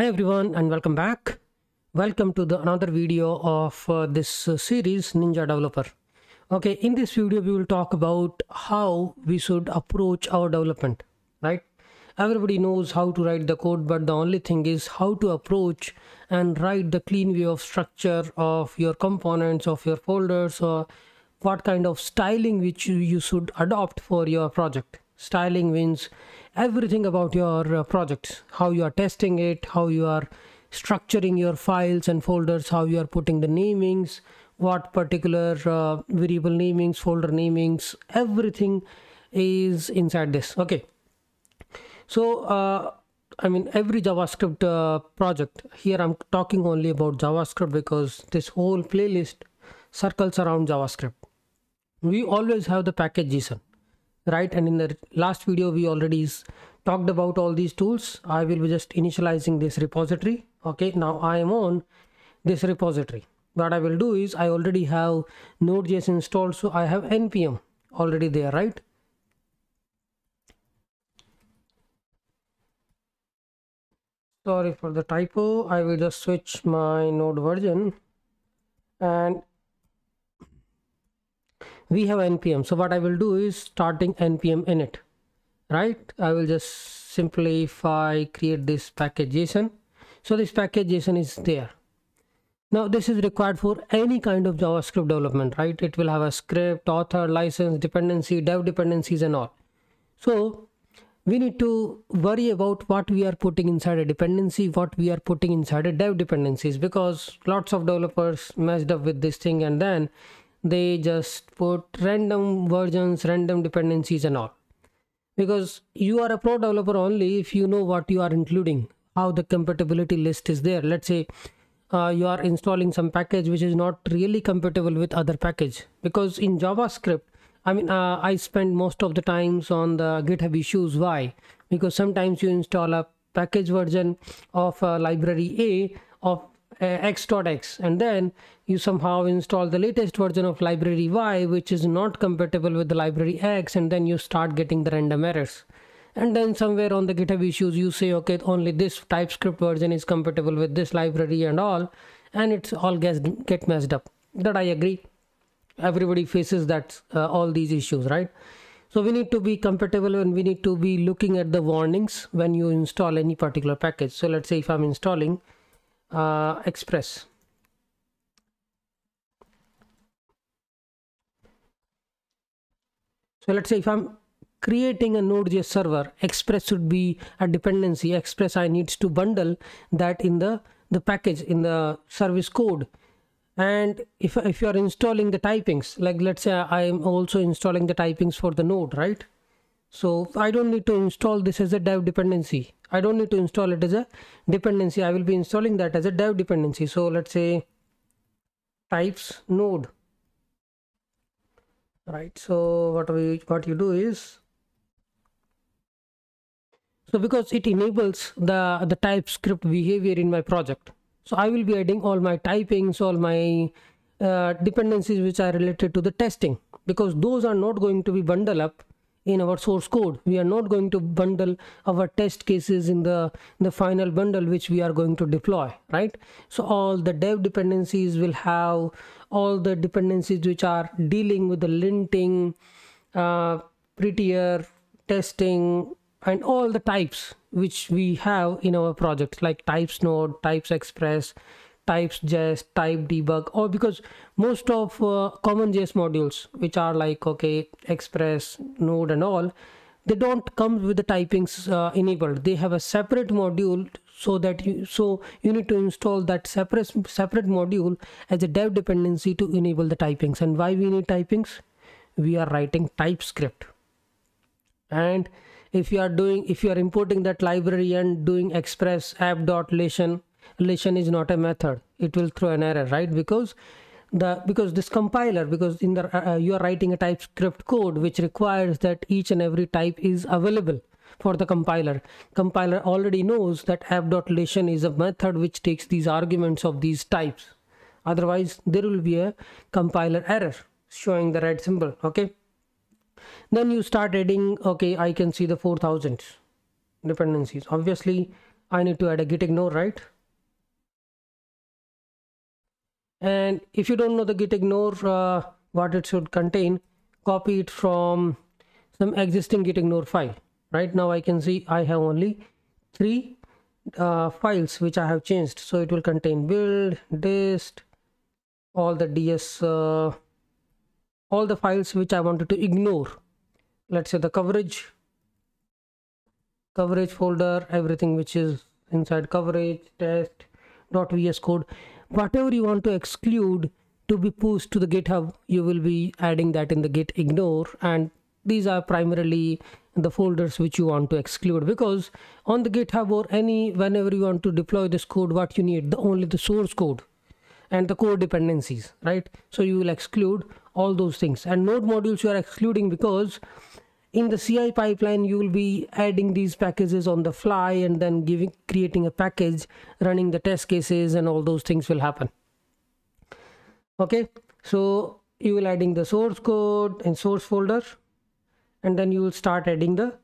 Hi everyone and welcome back. Welcome to the another video of uh, this uh, series Ninja Developer. Okay, in this video we will talk about how we should approach our development, right? Everybody knows how to write the code but the only thing is how to approach and write the clean way of structure of your components of your folders or what kind of styling which you, you should adopt for your project. Styling means everything about your uh, projects. How you are testing it how you are structuring your files and folders how you are putting the namings what particular uh, variable namings folder namings everything is inside this. Okay. So uh, i mean every javascript uh, project here i'm talking only about javascript because this whole playlist circles around javascript. We always have the package json right? And in the last video we already talked about all these tools. I will be just initializing this repository. Okay now i am on this repository. What i will do is i already have node.js installed so i have npm already there right? Sorry for the typo. I will just switch my node version. And we have npm so what i will do is starting npm init right? I will just simply if i create this package json so this package json is there. Now this is required for any kind of javascript development right? It will have a script author license dependency dev dependencies and all. So we need to worry about what we are putting inside a dependency what we are putting inside a dev dependencies because lots of developers messed up with this thing and then they just put random versions random dependencies and all. Because you are a pro developer only if you know what you are including how the compatibility list is there. Let's say uh, you are installing some package which is not really compatible with other package. Because in javascript i mean uh, i spend most of the times on the github issues. Why? Because sometimes you install a package version of a library a of uh, x.x and then you somehow install the latest version of library y which is not compatible with the library x and then you start getting the random errors. And then somewhere on the github issues you say okay only this typescript version is compatible with this library and all and it's all gets get messed up. That i agree. Everybody faces that uh, all these issues right? So we need to be compatible and we need to be looking at the warnings when you install any particular package. So let's say if i'm installing uh, express. So let's say if i'm creating a node.js server express should be a dependency. Express i needs to bundle that in the the package in the service code. And if, if you are installing the typings like let's say i am also installing the typings for the node right so i don't need to install this as a dev dependency. I don't need to install it as a dependency. I will be installing that as a dev dependency. So let's say types node. Right. So what we what you do is so because it enables the the typescript behavior in my project. So i will be adding all my typings all my uh, dependencies which are related to the testing because those are not going to be bundled up in our source code. We are not going to bundle our test cases in the the final bundle which we are going to deploy right? So all the dev dependencies will have all the dependencies which are dealing with the linting uh, prettier testing and all the types which we have in our projects like types node types express types JS, type debug, or because most of uh, common JS modules, which are like, okay, Express, Node and all, they don't come with the typings uh, enabled. They have a separate module so that you, so you need to install that separate, separate module as a dev dependency to enable the typings. And why we need typings? We are writing TypeScript. And if you are doing, if you are importing that library and doing express app.lation relation is not a method. It will throw an error right? Because the because this compiler because in the uh, you are writing a typescript code which requires that each and every type is available for the compiler. Compiler already knows that app.lation is a method which takes these arguments of these types. Otherwise there will be a compiler error showing the red symbol okay? Then you start adding okay i can see the 4000 dependencies. Obviously I need to add a git ignore, right? And if you don't know the git ignore, uh, what it should contain, copy it from some existing git ignore file. Right now I can see I have only three uh, files which I have changed. So it will contain build, dist, all the ds, uh, all the files which I wanted to ignore. Let's say the coverage, coverage folder, everything which is inside coverage, test, dot .vs code, whatever you want to exclude to be pushed to the GitHub, you will be adding that in the git ignore. And these are primarily the folders which you want to exclude because on the github or any whenever you want to deploy this code what you need the only the source code and the core dependencies right? So you will exclude all those things. And node modules you are excluding because in the CI pipeline you will be adding these packages on the fly and then giving creating a package running the test cases and all those things will happen. Okay? So you will adding the source code and source folder and then you will start adding the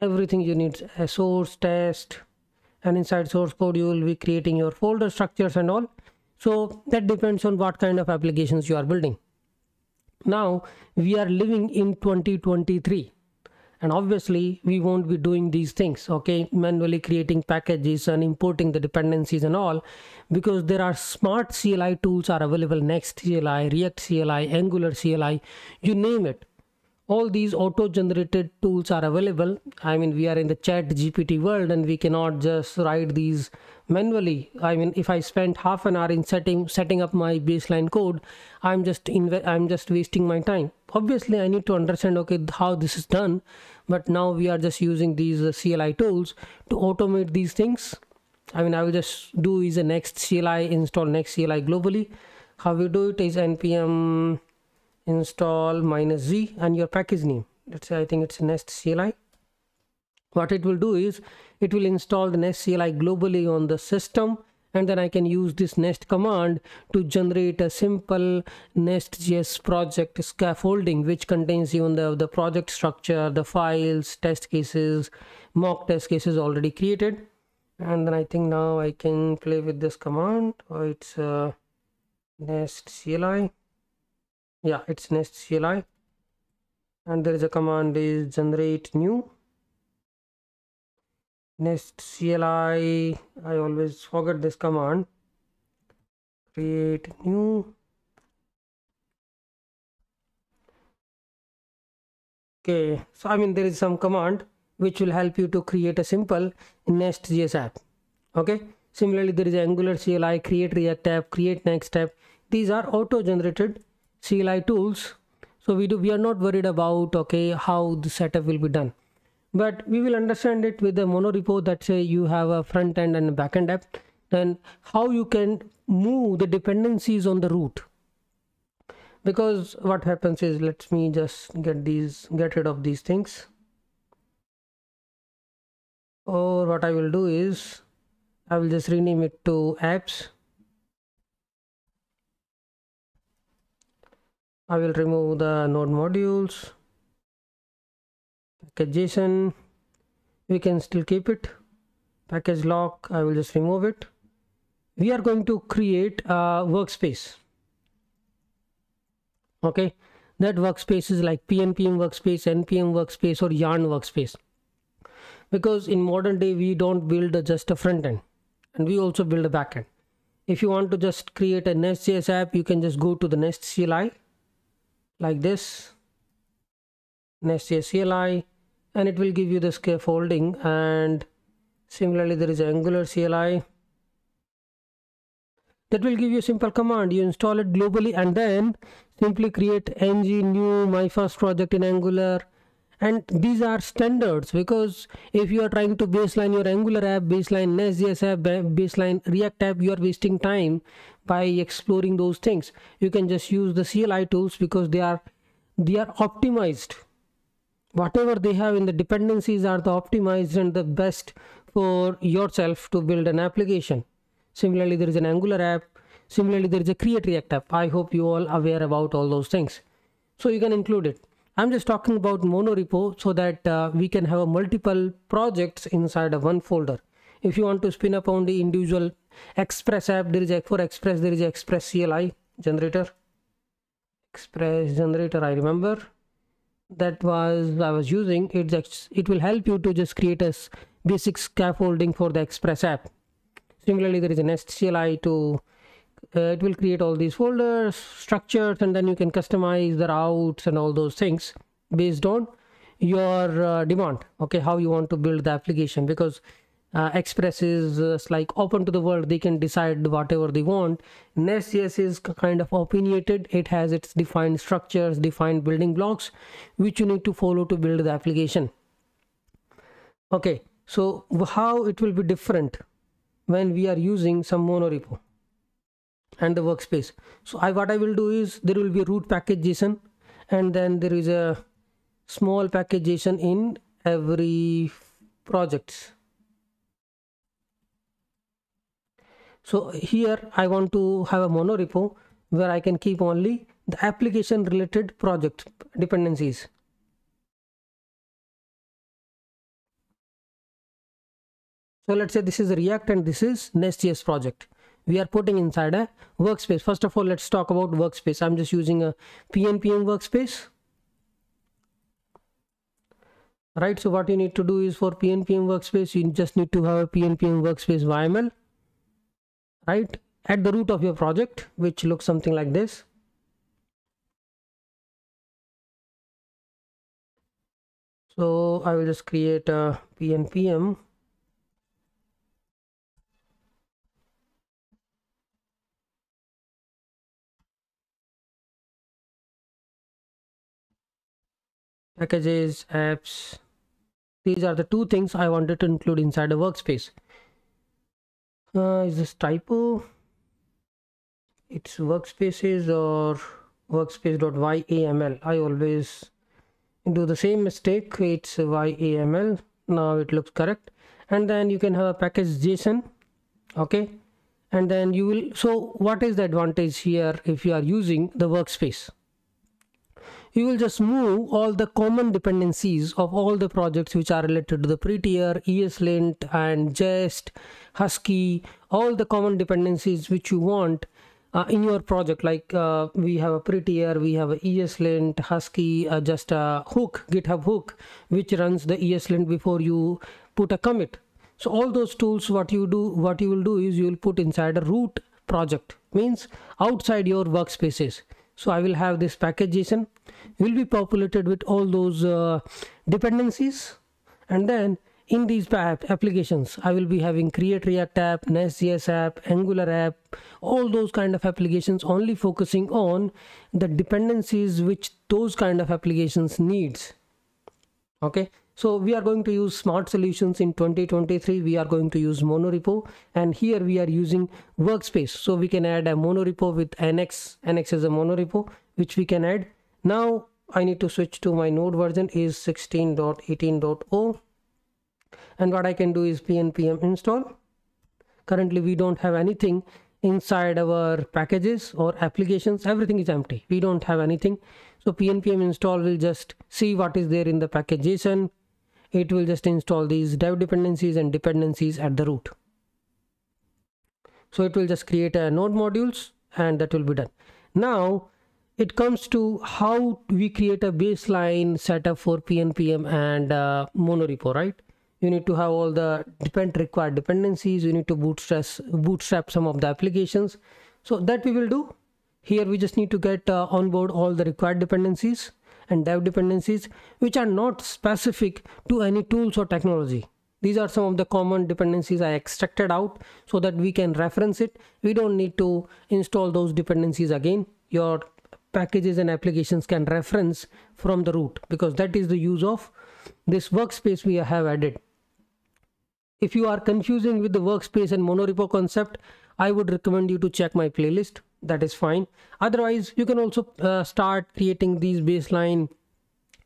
everything you need. A source test and inside source code you will be creating your folder structures and all. So that depends on what kind of applications you are building now we are living in 2023 and obviously we won't be doing these things okay? Manually creating packages and importing the dependencies and all because there are smart cli tools are available. Next cli react cli angular cli you name it. All these auto generated tools are available. I mean we are in the chat gpt world and we cannot just write these manually. I mean if i spend half an hour in setting setting up my baseline code i'm just i'm just wasting my time. Obviously i need to understand okay how this is done but now we are just using these uh, cli tools to automate these things. I mean i will just do is a next cli install next cli globally. How we do it is npm install minus z and your package name. Let's say i think it's nest cli what it will do is it will install the nest cli globally on the system and then I can use this nest command to generate a simple nest.js project scaffolding which contains even the, the project structure, the files, test cases, mock test cases already created. And then I think now I can play with this command. Oh, it's uh, nest CLI yeah it's nest CLI and there is a command is generate new nest CLI I always forget this command create new okay so I mean there is some command which will help you to create a simple nest.js app okay similarly there is angular CLI create react app create next app these are auto generated CLI tools. So we do we are not worried about okay how the setup will be done. But we will understand it with the monorepo that say you have a front end and back end app. Then how you can move the dependencies on the root. Because what happens is let me just get these get rid of these things. Or what I will do is I will just rename it to apps I will remove the node modules package JSON we can still keep it. Package lock I will just remove it. We are going to create a workspace. Okay? That workspace is like pnpm workspace npm workspace or yarn workspace. Because in modern day we don't build just a front end and we also build a back end. If you want to just create a nest.js app you can just go to the nest CLI like this. Nest CLI and it will give you the scaffolding. And similarly there is angular CLI that will give you a simple command. You install it globally and then simply create ng new my first project in angular. And these are standards because if you are trying to baseline your angular app baseline nest.js app baseline react app you are wasting time by exploring those things. You can just use the cli tools because they are they are optimized whatever they have in the dependencies are the optimized and the best for yourself to build an application. Similarly there is an angular app. Similarly there is a create react app. I hope you all aware about all those things. So you can include it. I'm just talking about monorepo so that uh, we can have a multiple projects inside of one folder. If you want to spin up on the individual express app there is a for express there is express cli generator. Express generator i remember that was i was using it it will help you to just create a basic scaffolding for the express app. Similarly there is an cli to uh, it will create all these folders structures and then you can customize the routes and all those things based on your uh, demand okay? How you want to build the application. Because uh, express is uh, like open to the world. They can decide whatever they want. Nestjs is kind of opinionated. It has its defined structures defined building blocks which you need to follow to build the application. Okay so how it will be different when we are using some monorepo and the workspace? So I what I will do is there will be root package JSON and then there is a small package JSON in every projects so here I want to have a monorepo where I can keep only the application related project dependencies. So let's say this is a react and this is nestjs project. We are putting inside a workspace. First of all let's talk about workspace. I'm just using a pnpm workspace. Right so what you need to do is for pnpm workspace you just need to have a pnpm workspace yml right at the root of your project which looks something like this. So i will just create a pnpm packages apps. These are the two things i wanted to include inside a workspace uh, is this typo it's workspaces or workspace.yaml i always do the same mistake. It's yaml now it looks correct. And then you can have a package json. Okay? And then you will so what is the advantage here if you are using the workspace you will just move all the common dependencies of all the projects which are related to the prettier ESLint and Jest, Husky, all the common dependencies which you want uh, in your project. Like uh, we have a prettier we have a ESLint, Husky, uh, just a hook, GitHub hook which runs the ESLint before you put a commit. So all those tools what you do what you will do is you will put inside a root project. Means outside your workspaces so i will have this package json will be populated with all those uh, dependencies. And then in these applications i will be having create react app nestjs app angular app all those kind of applications only focusing on the dependencies which those kind of applications needs. Okay so we are going to use smart solutions in 2023. We are going to use monorepo and here we are using workspace. So we can add a monorepo with NX. NX is a monorepo which we can add. Now I need to switch to my node version is 16.18.0 and what I can do is pnpm install. Currently we don't have anything inside our packages or applications everything is empty we don't have anything so pnpm install will just see what is there in the package json it will just install these dev dependencies and dependencies at the root. So it will just create a node modules and that will be done. Now it comes to how we create a baseline setup for pnpm and uh, monorepo right? You need to have all the depend required dependencies. You need to bootstrap bootstrap some of the applications. So that we will do. Here we just need to get uh, on board all the required dependencies and dev dependencies which are not specific to any tools or technology. These are some of the common dependencies i extracted out so that we can reference it. We don't need to install those dependencies again. Your packages and applications can reference from the root because that is the use of this workspace we have added. If you are confusing with the workspace and monorepo concept i would recommend you to check my playlist that is fine. Otherwise you can also uh, start creating these baseline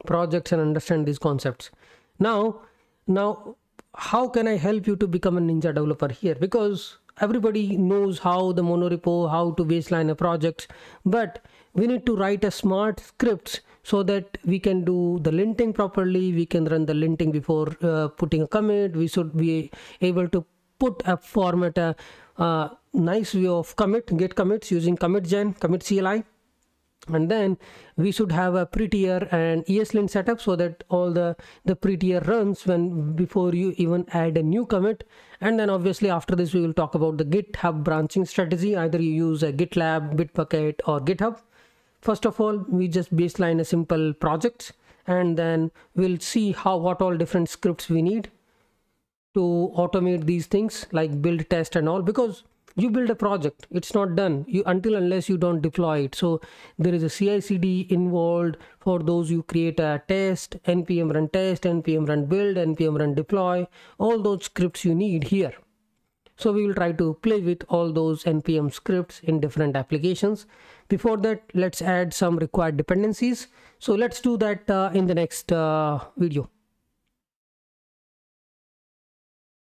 projects and understand these concepts. Now now how can i help you to become a ninja developer here? Because everybody knows how the monorepo how to baseline a project but we need to write a smart scripts so that we can do the linting properly. We can run the linting before uh, putting a commit. We should be able to put a format a, a nice view of commit get commits using commit gen commit cli and then we should have a prettier and ESLint setup so that all the the prettier runs when before you even add a new commit. And then obviously after this we will talk about the github branching strategy. Either you use a gitlab bitbucket or github. First of all we just baseline a simple project and then we'll see how what all different scripts we need to automate these things like build test and all. Because you build a project it's not done. You until unless you don't deploy it. So there is a ci cd involved for those you create a test npm run test npm run build npm run deploy all those scripts you need here. So we will try to play with all those npm scripts in different applications. Before that let's add some required dependencies. So let's do that uh, in the next uh, video